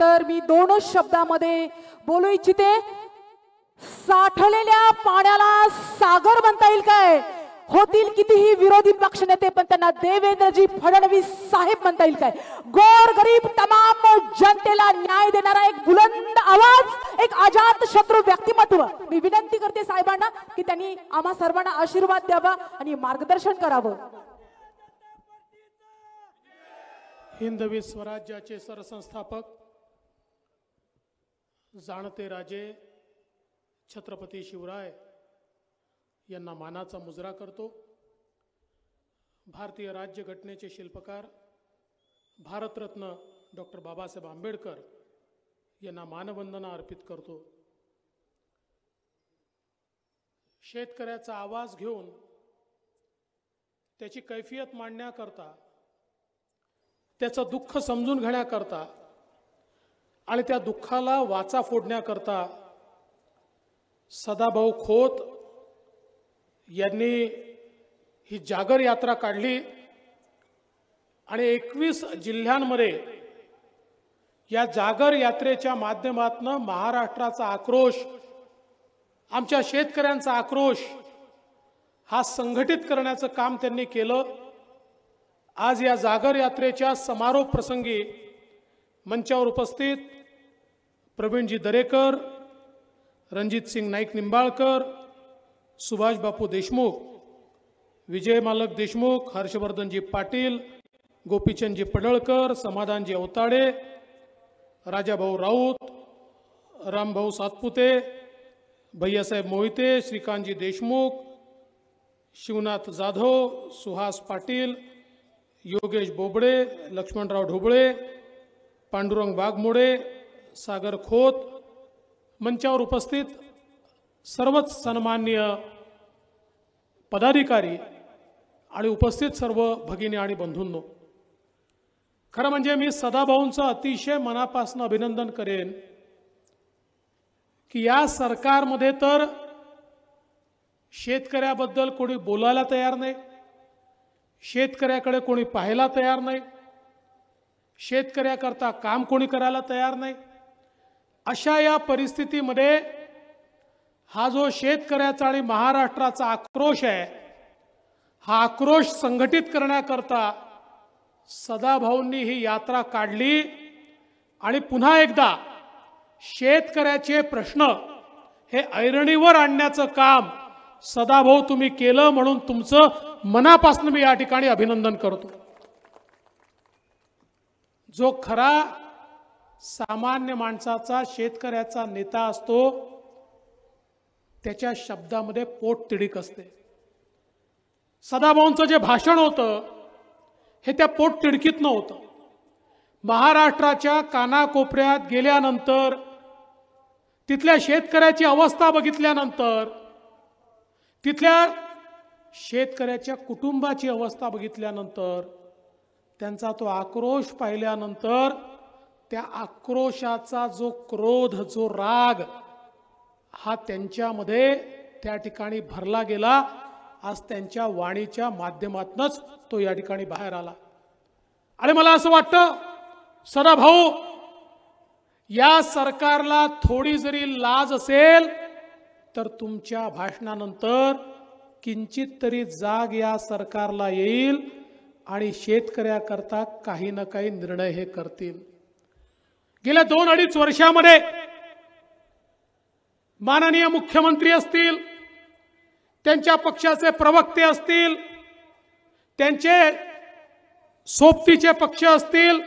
तर मी दोनच शब्दामध्ये बोलू इच्छिते. साठलेल्या पाण्याला सागर म्हणता येईल काय? होतील कितीही विरोधी पक्ष नेते पण त्यांना देवेंद्रजी फडणवीस साहेब म्हणता येईल काय? गोर गरीब तमाम जनतेला न्याय देणारा एक बुलंद आवाज एक अजात शत्रू व्यक्तिमत्व. मी विनंती करते साहेबांना की त्यांनी आम्हा सर्वांना आशीर्वाद द्यावा आणि मार्गदर्शन करावं. हिंदवी स्वराज्याचे सरसंस्थापक जाणते राजे छत्रपती शिवराय यांना मानाचा मुजरा करतो. भारतीय राज्यघटनेचे शिल्पकार भारतरत्न डॉक्टर बाबासाहेब आंबेडकर यांना मानवंदना अर्पित करतो. शेतकऱ्याचा आवाज घेऊन त्याची कैफियत मांडण्याकरता त्याचं दुःख समजून घेण्याकरता आणि त्या दुःखाला वाचा फोडण्याकरता सदाभाऊ खोत यांनी ही जागर यात्रा काढली. आणि एकवीस जिल्ह्यांमध्ये या जागर यात्रेच्या माध्यमातून महाराष्ट्राचा आक्रोश आमच्या शेतकऱ्यांचा आक्रोश हा संघटित करण्याचं काम त्यांनी केलं. आज या जागर यात्रेच्या समारोप प्रसंगी मंचावर उपस्थित प्रवीणजी दरेकर, रणजित सिंग नाईक निंबाळकर, सुभाष बापू देशमुख, विजय मालक देशमुख हर्षवर्धन जी पाटिल हर्षवर्धनजी पाटील, गोपीचंदजी पडळकर, समाधानजी अवताडे, राजाभाऊ राऊत, रामभाऊ सातपुते भैया भैयासाहेब मोहिते, श्रीकांतजी देशमुख, शिवनाथ जाधव, सुहास पाटील, योगेश बोबडे, लक्ष्मणराव ढोबळे, पांडुरंग वाघमोडे सागर खोत मंचावर उपस्थित सर्वच सन्माननीय पदाधिकारी आणि उपस्थित सर्व भगिनी आणि बंधूंनो खरं म्हणजे मी सदाभाऊंचं अतिशय मनापासून अभिनंदन करेन की या सरकारमध्ये तर शेतकऱ्याबद्दल कोणी बोलायला तयार नाही शेतकऱ्याकडे कोणी पाहायला तयार नाही शेतकऱ्याकरता काम कोणी करायला तयार नाही अशा या परिस्थितीमध्ये हा जो शेतकऱ्याचा आणि महाराष्ट्राचा आक्रोश आहे हा आक्रोश संघटित करण्याकरता सदाभाऊंनी ही यात्रा काढली. आणि पुन्हा एकदा शेतकऱ्याचे प्रश्न हे ऐरणीवर आणण्याचं काम सदाभाऊ तुम्ही केलं म्हणून तुमचं मनापासून मी या ठिकाणी अभिनंदन करतो. जो खरा सामान्य माणसाचा शेतकऱ्याचा नेता असतो त्याच्या शब्दामध्ये पोट तिडीक असते. सदाभाऊंचं जे भाषण होतं हे त्या पोट तिडकीतनं होतं महाराष्ट्राच्या कानाकोपऱ्यात गेल्यानंतर तिथल्या शेतकऱ्याची अवस्था बघितल्यानंतर तिथल्या शेतकऱ्याच्या कुटुंबाची अवस्था बघितल्यानंतर त्यांचा तो आक्रोश पाहिल्यानंतर त्या आक्रोशाचा जो क्रोध जो राग हा त्यांच्यामध्ये त्या ठिकाणी भरला गेला. आज त्यांच्या वाणीच्या माध्यमातूनच तो या ठिकाणी बाहेर आला. आणि मला असं वाटतं सदाभाऊ या सरकारला थोडी जरी लाज असेल तर तुमच्या भाषणानंतर किंचित तरी जाग या सरकारला येईल आणि शेतकऱ्याकरता काही ना काही निर्णय हे करतील. गेल्या दोन अडीच वर्षामध्ये माननीय मुख्यमंत्री असतील त्यांच्या पक्षाचे प्रवक्ते असतील त्यांचे सोबतीचे पक्ष असतील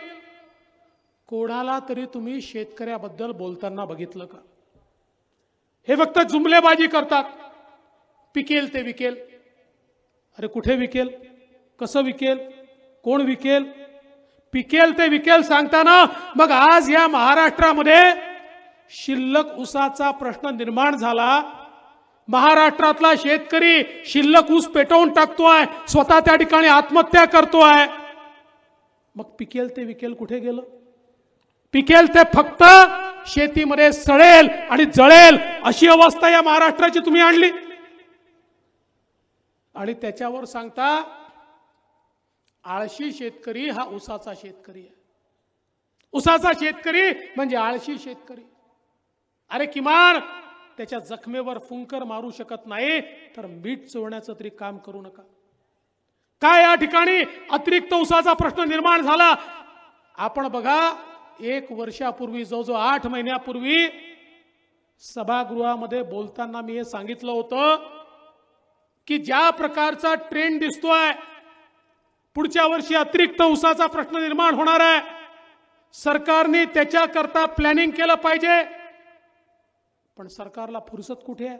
कोणाला तरी तुम्ही शेतकऱ्याबद्दल बोलताना बघितलं का? हे फक्त जुमलेबाजी करतात. पिकेल ते विकेल. अरे कुठे विकेल? कसं विकेल? कोण विकेल? पिकेल ते विकेल सांगताना मग आज या महाराष्ट्रामध्ये शिल्लक उसाचा प्रश्न निर्माण झाला. महाराष्ट्रातला शेतकरी शिल्लक ऊस पेटवून टाकतोय स्वतः त्या ठिकाणी आत्महत्या करतोय. मग पिकेल ते विकेल कुठे गेलं? पिकेल ते फक्त शेतीमध्ये सडेल आणि जळेल अशी अवस्था या महाराष्ट्राची तुम्ही आणली. आणि त्याच्यावर सांगता आळशी शेतकरी हा उसाचा शेतकरी आहे. उसाचा शेतकरी म्हणजे आळशी शेतकरी. अरे किमान त्याच्या जखमेवर फुंकर मारू शकत नाही तर मीठ चोरण्याचं तरी काम करू नका. काय या ठिकाणी अतिरिक्त उसाचा प्रश्न निर्माण झाला? आपण बघा एक वर्षापूर्वी जवळजवळ आठ महिन्यापूर्वी सभागृहामध्ये बोलताना मी हे सांगितलं होतं की ज्या प्रकारचा ट्रेंड दिसतोय पुढच्या वर्षी अतिरिक्त उसाचा प्रश्न निर्माण होणार आहे. सरकारने त्याच्याकरता प्लॅनिंग केलं पाहिजे. पण सरकारला फुरसत कुठे आहे?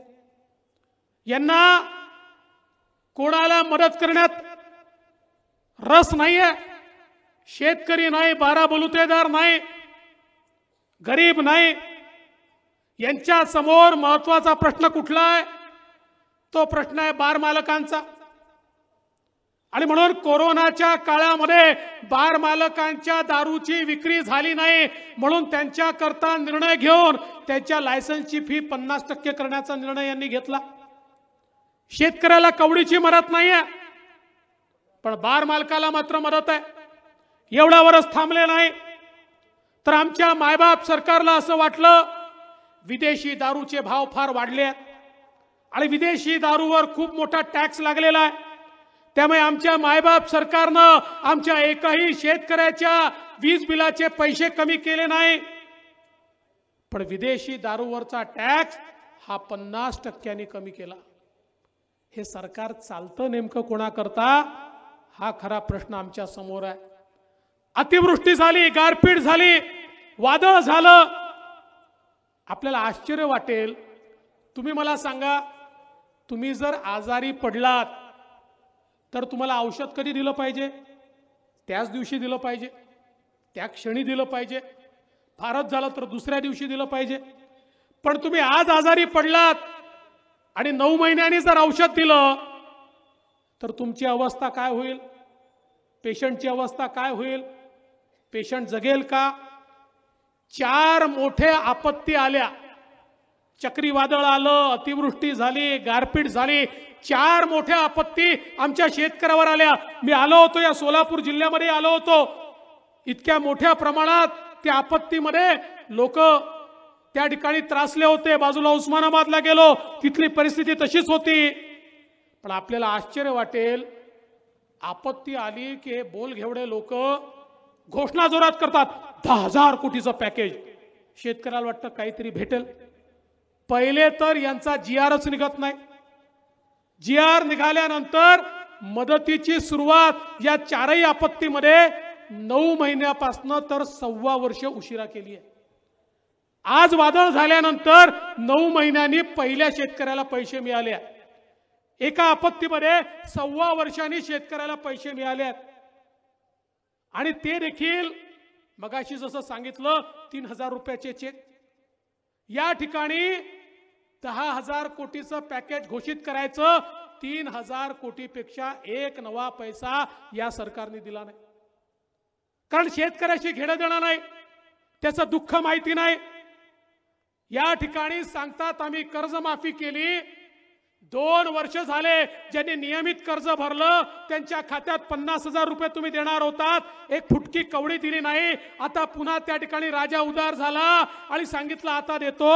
यांना कोणाला मदत करण्यात रस नाहीये. शेतकरी नाही बारा बलुतेदार नाही गरीब नाही. यांच्या समोर महत्त्वाचा प्रश्न कुठला आहे? तो प्रश्न आहे बार मालकांचा. आणि म्हणून कोरोनाच्या काळामध्ये बार मालकांच्या दारूची विक्री झाली नाही म्हणून त्यांच्याकरता निर्णय घेऊन त्यांच्या लायसन्सची फी पन्नास टक्के करण्याचा निर्णय यांनी घेतला. शेतकऱ्याला कवडीची मदत नाही आहे पण बार मालकाला मात्र मदत आहे. एवढ्यावरच थांबले नाही. तर आमच्या मायबाप सरकारला असं वाटलं विदेशी दारूचे भाव फार वाढले आहेत. आणि विदेशी दारूवर खूप मोठा टॅक्स लागलेला आहे. त्यामुळे आमच्या मायबाप सरकारनं आमच्या एकाही शेतकऱ्याच्या वीज बिलाचे पैसे कमी केले नाही. पण विदेशी दारूवरचा टॅक्स हा पन्नास टक्क्यांनी कमी केला. हे सरकार चालतं नेमकं कोणाकरता? हा खरा प्रश्न आमच्यासमोर आहे. अतिवृष्टी झाली गारपीट झाली वादळ झालं. आपल्याला आश्चर्य वाटेल. तुम्ही मला सांगा तुम्ही जर आजारी पडलात तर तुम्हाला औषध कधी दिलं पाहिजे? त्याच दिवशी दिलं पाहिजे. त्या क्षणी दिलं पाहिजे. फारच झालं तर दुसऱ्या दिवशी दिलं पाहिजे. पण तुम्ही आज आजारी पडलात आणि नऊ महिन्यांनी जर औषध दिलं तर तुमची अवस्था काय होईल? पेशंटची अवस्था काय होईल? पेशंट जगेल का? चार मोठे आपत्ती आल्या. चक्रीवादळ आलं अतिवृष्टी झाली गारपीट झाली चार मोठ्या आपत्ती आमच्या शेतकऱ्यावर आल्या. मी आलो होतो या सोलापूर जिल्ह्यामध्ये आलो होतो. इतक्या मोठ्या प्रमाणात त्या आपत्तीमध्ये लोक त्या ठिकाणी त्रासले होते. बाजूला उस्मानाबादला गेलो. तिथली परिस्थिती तशीच होती. पण आपल्याला आश्चर्य वाटेल आपत्ती आली की हे बोल घेवडे लोक घोषणा जोरात करतात. दहा हजार कोटीचं पॅकेज. शेतकऱ्याला वाटतं काहीतरी भेटेल. पहिले तर यांचा जी आरच निघत नाही. जी आर निघाल्यानंतर मदतीची सुरुवात या चारही आपत्तीमध्ये नऊ महिन्यापासनं तर सव्वा वर्ष उशिरा केली आहे आज वादळ झाल्यानंतर नऊ महिन्यांनी पहिल्या शेतकऱ्याला पैसे मिळाले आहेत. एका आपत्तीमध्ये सव्वा वर्षांनी शेतकऱ्याला पैसे मिळाले आहेत. आणि ते देखील मगाशी जसं सांगितलं तीन हजार रुपयाचे चेक या ठिकाणी दहा हजार कोटीचं पॅकेज घोषित करायचं तीन हजार कोटीपेक्षा एक नवा पैसा या सरकारने दिला नाही. कारण शेतकऱ्याशी घेणं देणं नाही त्याचं दुःख माहिती नाही. या ठिकाणी सांगतात आम्ही कर्जमाफी केली दोन वर्ष झाले ज्यांनी नियमित कर्ज भरलं त्यांच्या खात्यात पन्नास हजार रुपये तुम्ही देणार होतात. एक फुटकी कवडी दिली नाही आता पुन्हा त्या ठिकाणी राजा उदार झाला आणि सांगितलं आता देतो.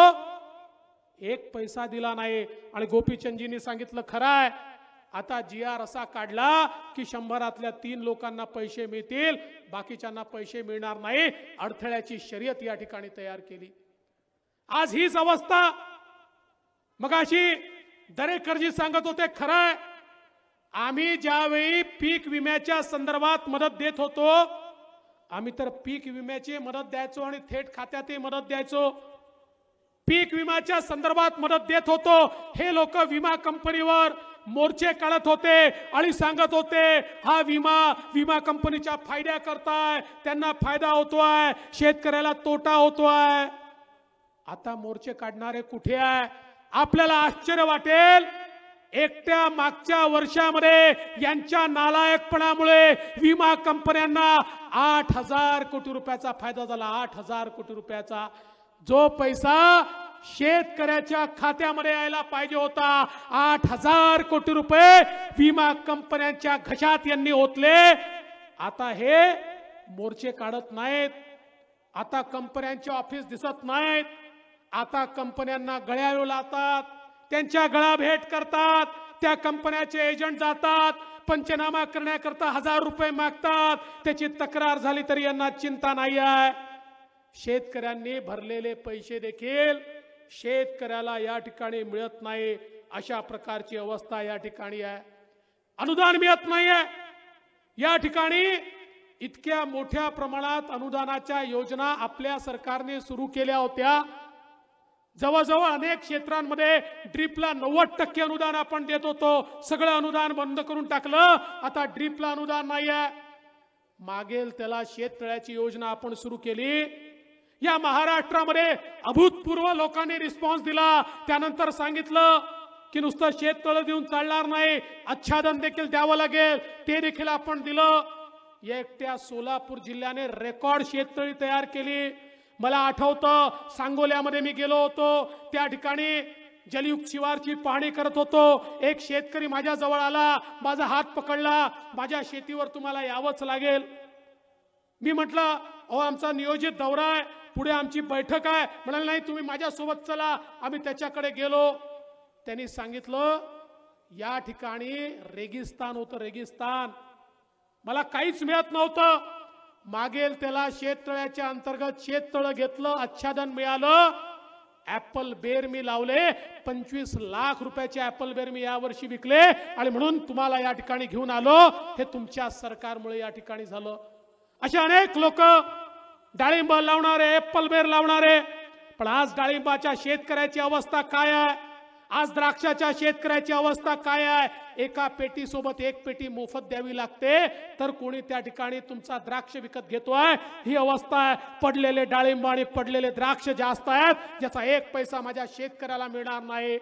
एक पैसा दिला नाही. आणि गोपीचंदजींनी सांगितलं खरं आहे आता जी आर असा काढला की शंभरातल्या तीन लोकांना पैसे मिळतील. बाकीच्यांना पैसे मिळणार नाही. अडथळ्याची शर्यत या ठिकाणी तयार केली. आज हीच अवस्था. मगाशी दरेकरजी सांगत होते खरं आहे आम्ही ज्यावेळी पीक विम्याच्या संदर्भात मदत देत होतो आम्ही तर पीक विम्याची मदत द्यायचो आणि थेट खात्यातही मदत द्यायचो. पीक विम्याच्या संदर्भात मदत देत होतो. हे लोक विमा कंपनीवर मोर्चे काढत होते आणि सांगत होते हा विमा विमा कंपनीच्या फायद्या करताय त्यांना फायदा होतोय शेतकऱ्याला तोटा होतोय. आता मोर्चे काढणारे कुठे आहे? आपल्याला आश्चर्य वाटेल. एकट्या मागच्या वर्षामध्ये यांच्या नालायकपणामुळे विमा कंपन्यांना आठ हजार कोटी रुपयाचा फायदा झाला. आठ हजार कोटी रुपयाचा जो पैसा शेतकऱ्याच्या खात्यामध्ये यायला पाहिजे होता आठ हजार कोटी रुपये विमा कंपन्यांच्या घशात यांनी ओतले. आता हे मोर्चे काढत नाहीत आता कंपन्यांचे ऑफिस दिसत नाहीत आता कंपन्यांना गळ्या लावतात त्यांच्या गळा भेट करतात त्या कंपन्याचे एजंट जातात पंचनामा करण्याकरता हजार रुपये मागतात त्याची तक्रार झाली तरी यांना चिंता नाही आहे शेतकऱ्यांनी भरलेले पैसे देखील शेतकऱ्याला या ठिकाणी मिळत नाही. अशा प्रकारची अवस्था या ठिकाणी आहे. अनुदान मिळत नाहीये. या ठिकाणी इतक्या मोठ्या प्रमाणात अनुदानाच्या योजना आपल्या सरकारने सुरू केल्या होत्या. जवळजवळ अनेक क्षेत्रांमध्ये ड्रीपला नव्वद टक्के अनुदान आपण देत होतो. सगळं अनुदान बंद करून टाकलं. आता ड्रीपला अनुदान नाही आहे मागेल त्याला शेततळ्याची योजना आपण सुरू केली. या महाराष्ट्रामध्ये अभूतपूर्व लोकांनी रिस्पॉन्स दिला. त्यानंतर सांगितलं की नुसतं शेततळ देऊन चालणार नाही. आच्छादन देखील द्यावं लागेल. ते देखील आपण दिलं. एकट्या सोलापूर जिल्ह्याने रेकॉर्ड शेततळी तयार केली. मला आठवतं सांगोल्यामध्ये मी गेलो होतो. त्या ठिकाणी जलयुक्त शिवारची पाहणी करत होतो. एक शेतकरी माझ्या जवळ आला. माझा हात पकडला. माझ्या शेतीवर तुम्हाला यावंच लागेल. मी म्हटलं अहो आमचा नियोजित दौरा आहे. पुढे आमची बैठक आहे. म्हणाल नाही तुम्ही माझ्यासोबत चला. आम्ही त्याच्याकडे गेलो. त्यांनी सांगितलं या ठिकाणी रेगिस्तान होतं रेगिस्तान. मला काहीच मिळत नव्हतं. मागेल त्याला शेततळ्याच्या अंतर्गत शेततळ घेतलं आच्छादन मिळालं. ॲपल बेर मी लावले. पंचवीस लाख रुपयाचे ॲपल बेर मी यावर्षी विकले. आणि म्हणून तुम्हाला या ठिकाणी घेऊन आलो. हे तुमच्या सरकारमुळे या ठिकाणी झालं. असे अनेक लोक डाळिंब लावणारे पलबेर लावणारे. पण आज डाळिंबाच्या शेतकऱ्याची अवस्था काय आहे? आज द्राक्षाच्या शेतकऱ्याची अवस्था काय आहे? एका पेटी सोबत एक पेटी मोफत द्यावी लागते. तर कोणी त्या ठिकाणी तुमचा द्राक्ष विकत घेतोय? ही अवस्था आहे. पडलेले डाळिंब आणि पडलेले द्राक्ष जास्त आहेत. ज्याचा एक पैसा माझ्या शेतकऱ्याला मिळणार नाही.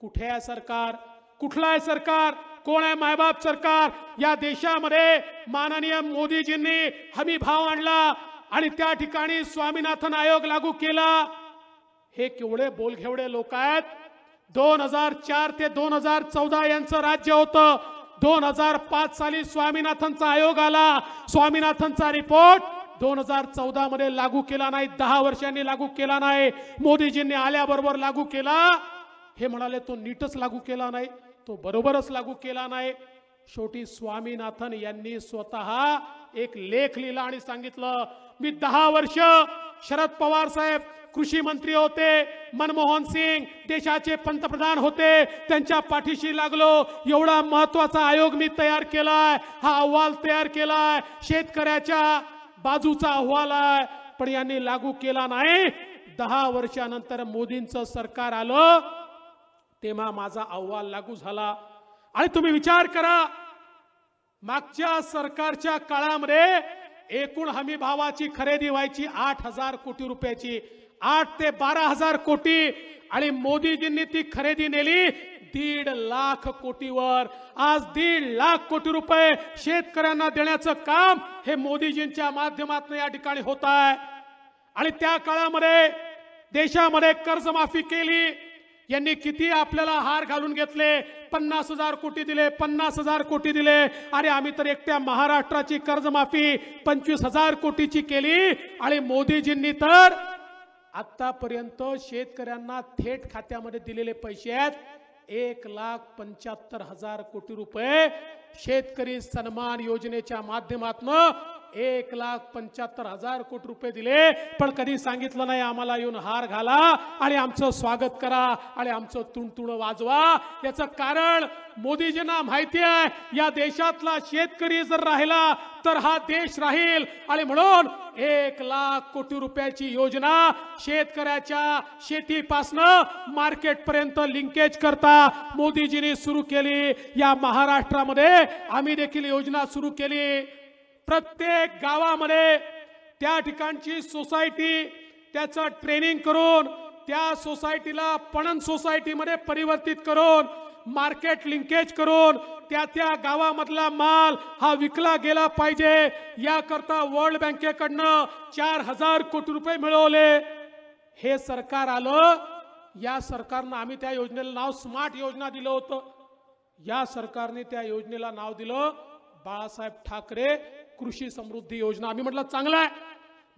कुठे आहे सरकार? कुठलं आहे सरकार? कोण आहे मायबाप सरकार? या देशामध्ये माननीय मोदीजींनी हमी भाव आणला. आणि त्या ठिकाणी स्वामीनाथन आयोग लागू केला. हे केवढे बोलघेवडे लोक आहेत. दोन हजार चार ते दोन हजार चौदा यांचं राज्य होतं. दोन हजार पाच साली स्वामीनाथनचा आयोग आला. स्वामीनाथनचा रिपोर्ट दोन हजार चौदा मध्ये लागू केला नाही. दहा वर्षांनी लागू केला नाही. मोदीजींनी आल्याबरोबर लागू केला. हे म्हणाले तो नीटच लागू केला नाही. तो बरोबरच लागू केला नाही. शेवटी स्वामीनाथन यांनी स्वतः एक लेख लिहिला आणि सांगितलं मी दहा वर्ष शरद पवार साहेब कृषी मंत्री होते मनमोहन सिंग देशाचे पंतप्रधान होते त्यांच्या पाठीशी लागलो. एवढा महत्त्वाचा आयोग मी तयार केलाय हा अहवाल तयार केलाय शेतकऱ्याच्या बाजूचा अहवाल आहे. पण यांनी लागू केला नाही. दहा वर्षानंतर मोदींचं सरकार आलं तेव्हा माझा अहवाल लागू झाला. आणि तुम्ही विचार करा मागच्या सरकारच्या काळामध्ये एकूण हमी भावाची खरेदी व्हायची आठ हजार कोटी रुपयाची. आठ ते बारा हजार कोटी. आणि मोदीजींनी ती खरेदी नेली दीड लाख कोटीवर. आज दीड लाख कोटी रुपये शेतकऱ्यांना देण्याचं काम हे मोदीजींच्या माध्यमातून या ठिकाणी होत आहे. आणि त्या काळामध्ये देशामध्ये कर्जमाफी केली. यांनी किती आपल्याला हार घालून घेतले? पन्नास हजार कोटी दिले पन्नास हजार कोटी दिले. अरे आम्ही तर एकट्या महाराष्ट्राची कर्जमाफी पंचवीस हजार कोटीची केली. आणि मोदीजींनी तर आतापर्यंत शेतकऱ्यांना थेट खात्यामध्ये दिलेले पैसे आहेत. एक लाख पंच्याहत्तर हजार कोटी रुपये शेतकरी सन्मान योजनेच्या माध्यमातून एक लाख पंच्याहत्तर हजार कोटी रुपये दिले पण कधी सांगितलं नाही आम्हाला येऊन हार घाला आणि आमचं स्वागत करा आणि आमचं तुणतुण वाजवा. याचं कारण मोदीजींना माहिती आहे या देशातला शेतकरी जर राहिला तर हा देश राहील. आणि म्हणून एक लाख कोटी रुपयाची योजना शेतकऱ्याच्या शेतीपासनं मार्केट पर्यंत लिंकेज करता मोदीजींनी सुरू केली. या महाराष्ट्रामध्ये आम्ही देखील योजना सुरू केली. प्रत्येक गावामध्ये त्या ठिकाणची सोसायटी त्याचं ट्रेनिंग करून त्या सोसायटीला पणन सोसायटीमध्ये परिवर्तित करून मार्केट लिंकेज करून त्या त्या गावामधला माल हा विकला गेला पाहिजे. याकरता वर्ल्ड बँकेकडनं चार हजार कोटी रुपये मिळवले. हे सरकार आलं या सरकारनं आम्ही त्या योजनेला नाव स्मार्ट योजना दिलं होतं. या सरकारने त्या योजनेला नाव दिलं. बाळासाहेब ठाकरे कृषी समृद्धी योजना. आम्ही म्हटलं चांगलं आहे.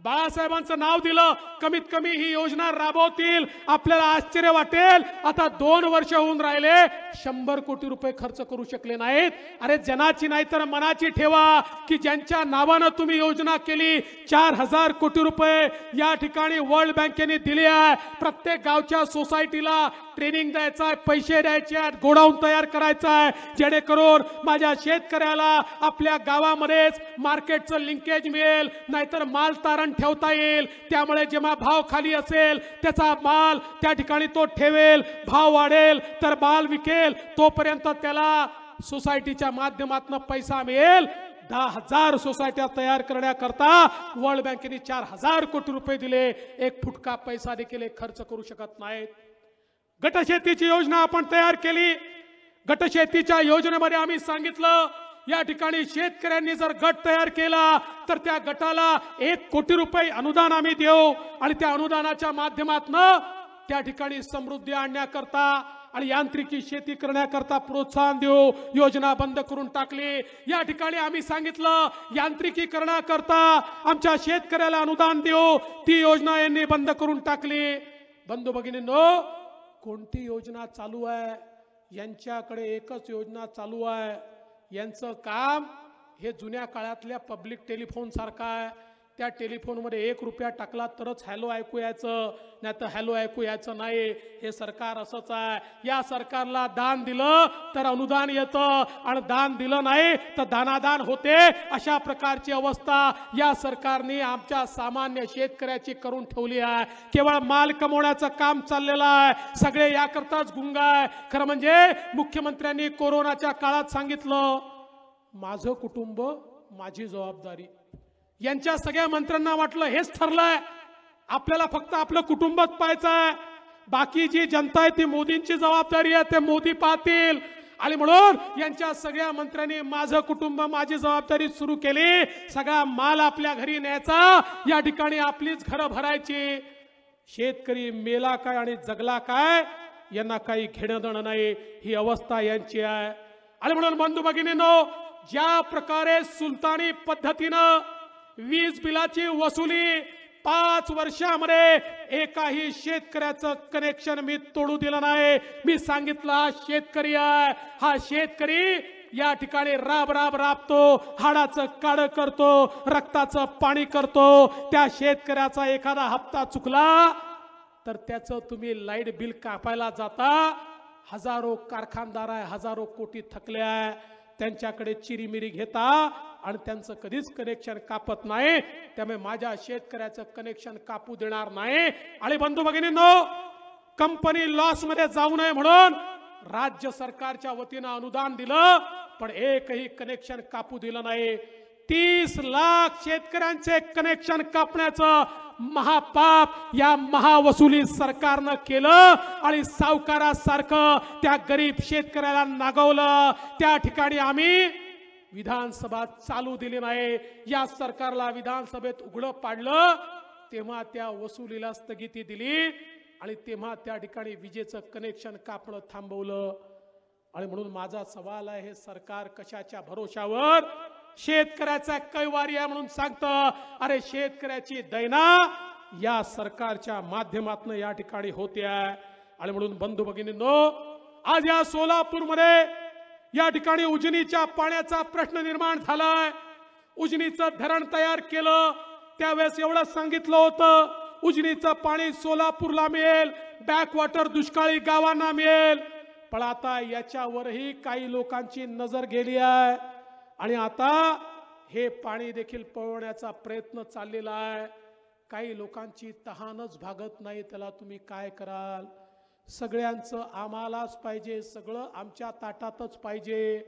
बाळासाहेबांचं नाव दिलं कमीत कमी ही योजना राबवतील. आपल्याला आश्चर्य वाटेल. आता दोन वर्ष होऊन राहिले शंभर कोटी रुपये खर्च करू शकले नाहीत. अरे जनाची नाही तर मनाची ठेवा की ज्यांच्या नावानं तुम्ही योजना केली चार हजार कोटी रुपये या ठिकाणी वर्ल्ड बँकेने दिले आहे. प्रत्येक गावच्या सोसायटीला ट्रेनिंग द्यायचं आहे पैसे द्यायचे आहेत गोडाऊन तयार करायचं आहे जेणेकरून माझ्या शेतकऱ्याला आपल्या गावामध्येच मार्केटचं लिंकेज मिळेल नाहीतर माल तारण ठेवता येईल. त्यामुळे जेव्हा भाव खाली असेल त्याचा माल त्या ठिकाणी तो ठेवेल भाव वाढेल तर माल विकेल. तोपर्यंत त्याला सोसायटीच्या माध्यमातून पैसा मिळेल. दहा हजार सोसायट्या तयार करण्याकरता वर्ल्ड बँकेने चार हजार कोटी रुपये दिले. एक फुटका पैसा देखील खर्च करू शकत नाहीत. गटशेतीची योजना आपण तयार केली. गटशेतीच्या योजनेमध्ये आम्ही सांगितलं या ठिकाणी शेतकऱ्यांनी जर गट तयार केला तर त्या गटाला एक कोटी रुपये अनुदान आम्ही देऊ आणि त्या अनुदानाच्या माध्यमातून त्या ठिकाणी समृद्धी आणण्याकरता आणि यांत्रिकी शेती करण्याकरता प्रोत्साहन देऊ योजना बंद करून टाकली. या ठिकाणी आम्ही सांगितलं यांत्रिकीकरणाकरता आमच्या शेतकऱ्याला अनुदान देऊ. ती योजना यांनी बंद करून टाकली. बंधू भगिनींनो कोणती योजना चालू आहे? यांच्याकडे एकच योजना चालू आहे. यांचं काम हे जुन्या काळातल्या पब्लिक टेलिफोनसारखं आहे. त्या टेलिफोनमध्ये एक रुपया टाकला तरच हॅलो ऐकू यायचं नाही तर हॅलो ऐकू यायचं नाही. हे सरकार असंच आहे. या सरकारला दान दिलं तर अनुदान येतं. आणि दान दिलं नाही तर दानादान होते. अशा प्रकारची अवस्था या सरकारने आमच्या सामान्य शेतकऱ्याची करून ठेवली आहे. केवळ माल कमवण्याचं काम चाललेलं आहे. सगळे याकरताच गुंग आहे. खरं म्हणजे मुख्यमंत्र्यांनी कोरोनाच्या काळात सांगितलं माझं कुटुंब माझी जबाबदारी यांच्या सगळ्या मंत्र्यांना वाटलं हेच ठरलंय. आपल्याला फक्त आपलं कुटुंबच पाहायचं आहे बाकी जी जनता आहे ती मोदींची जबाबदारी आहे ते मोदी पाहतील. आणि म्हणून यांच्या सगळ्या मंत्र्यांनी माझं कुटुंब माझी जबाबदारी सुरू केली. सगळा माल आपल्या घरी न्यायचा. या ठिकाणी आपलीच घरं भरायची. शेतकरी मेला काय आणि जगला काय यांना काही घेणं देणं नाही. ही अवस्था यांची आहे. आणि म्हणून बंधू भगिनीनो ज्या प्रकारे सुलतानी पद्धतीनं वीज बिलाची वसुली पाच वर्षामध्ये एकाही शेतकऱ्याचं कनेक्शन मी तोडू दिलं नाही. मी सांगितलं हा शेतकरी आहे. हा शेतकरी या ठिकाणी राब राब राबतो हाडाचं काड करतो रक्ताचं पाणी करतो. त्या शेतकऱ्याचा एखादा हप्ता चुकला तर त्याचं तुम्ही लाइट बिल कापायला जाता. हजारो कारखानदार आहे हजारो कोटी थकले आहे. त्यांच्याकडे चिरीमिरी घेता आणि त्यांचं कधीच कनेक्शन कापत नाही. त्यामुळे माझ्या शेतकऱ्याचं कनेक्शन कापू देणार नाही. आणि बंधू भगिनींनो कंपनी लॉसमध्ये जाऊ नये म्हणून राज्य सरकारच्या वतीनं अनुदान दिलं पण एकही कनेक्शन कापू दिलं नाही. तीस लाख शेतकऱ्यांचे कनेक्शन कापण्याचं महापाप या महावसुली सरकारनं केलं आणि सावकारासारखं त्या गरीब शेतकऱ्याला नागवलं. त्या ठिकाणी आम्ही विधानसभा चालू दिली नाही. या सरकारला विधानसभेत उघडं पाडलं. तेव्हा त्या वसुलीला स्थगिती दिली आणि तेव्हा त्या ठिकाणी विजेचं कनेक्शन कापणं थांबवलं. आणि म्हणून माझा सवाल आहे हे सरकार कशाच्या भरोशावर शेतकऱ्याचा कैवारी आहे म्हणून सांगतं अरे शेतकऱ्याची दैना या सरकारच्या माध्यमातून या ठिकाणी होते आणि म्हणून बंधू भगिनींनो आज या सोलापूरमध्ये या ठिकाणी उजनीच्या पाण्याचा प्रश्न निर्माण झालाय. उजनीचं धरण तयार केलं. त्यावेळेस एवढं सांगितलं होतं उजनीचं पाणी सोलापूरला मिळेल बॅकवॉटर दुष्काळी गावांना मिळेल. पण आता याच्यावरही काही लोकांची नजर गेली आहे. आणि आता हे पाणी देखील पळवण्याचा प्रयत्न चाललेला आहे. काही लोकांची तहानच भागत नाही त्याला तुम्ही काय कराल? सगळ्यांचं आम्हालाच पाहिजे सगळं आमच्या ताटातच पाहिजे.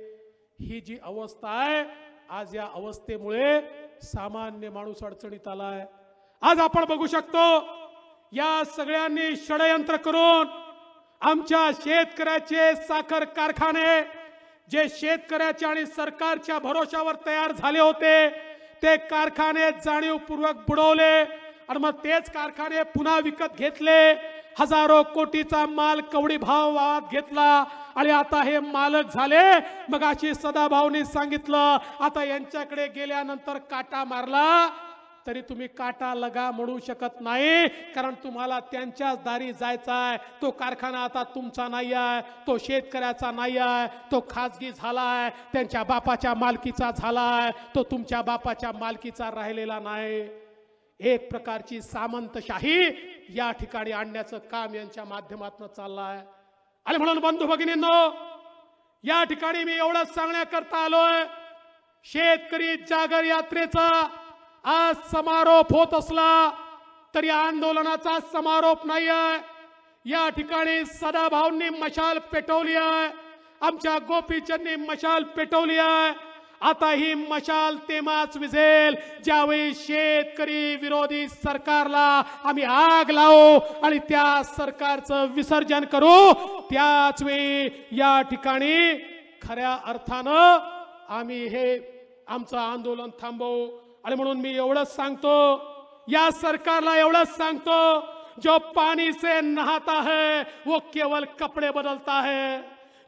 ही जी अवस्था आहे आज या अवस्थेमुळे सामान्य माणूस अडचणीत आलाय. आज आपण बघू शकतो या सगळ्यांनी षडयंत्र करून आमच्या शेतकऱ्याचे साखर कारखाने जे शेतकऱ्याच्या आणि सरकारच्या भरोशावर तयार झाले होते ते कारखाने जाणीवपूर्वक बुडवले आणि मग तेच कारखाने पुन्हा विकत घेतले. हजारो कोटीचा माल कवडी भाव वाहत घेतला आणि आता हे मालक झाले. मग अशी सदाभाऊनी सांगितलं आता यांच्याकडे गेल्यानंतर काटा मारला. तरी तुम्ही काटा लगा म्हणू शकत नाही कारण तुम्हाला त्यांच्याच दारी जायचा आहे. तो कारखाना आता तुमचा नाही आहे तो शेतकऱ्याचा नाही आहे तो खाजगी झाला आहे त्यांच्या बापाच्या मालकीचा झाला आहे तो तुमच्या बापाच्या मालकीचा राहिलेला नाही. एक प्रकारची सामंतशाही या ठिकाणी आणण्याचं काम यांच्या माध्यमातून चाललं आहे. आणि म्हणून बंधू भगिनींनो या ठिकाणी मी एवढंच सांगण्याकरता आलोय शेतकरी जागर यात्रेचा आज समारोप होत असला तरी आंदोलनाचा समारोप नाही आहे या ठिकाणी सदाभाऊंनी मशाल पेटवली आहे. आमच्या गोपीचंदनी मशाल पेटवली आहे. आता ही मशाल तेमाच विझेल ज्यावेळी शेतकरी विरोधी सरकारला आम्ही आग लावू आणि त्या सरकारचं विसर्जन करू त्याच वेळी या ठिकाणी खऱ्या अर्थानं आम्ही हे आमचं आंदोलन थांबवू. आणि म्हणून मी एवढंच सांगतो या सरकारला एवढंच सांगतो जो पानी से नहाता है वो केवल कपड़े बदलता है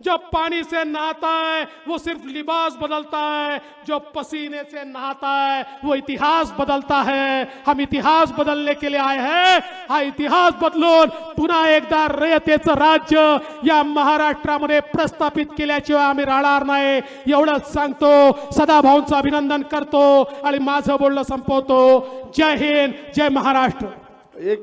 जो पानी से नहाता है, वो सिर्फ़ लिबास बदलता है। जो पसीने से नहाता है, वो इतिहास बदलता है। हम इतिहास बदलने के लिए आए हैं। हा, इतिहास बदलून पुन्हा एकदा रयतेचं राज्य, या महाराष्ट्रामध्ये प्रस्थापित केल्याशिवाय आम्ही राहणार नाही एवढंच सांगतो अभिनंदन करतो, आणि माझं संपवतो। जय हिंद, जय महाराष्ट्र।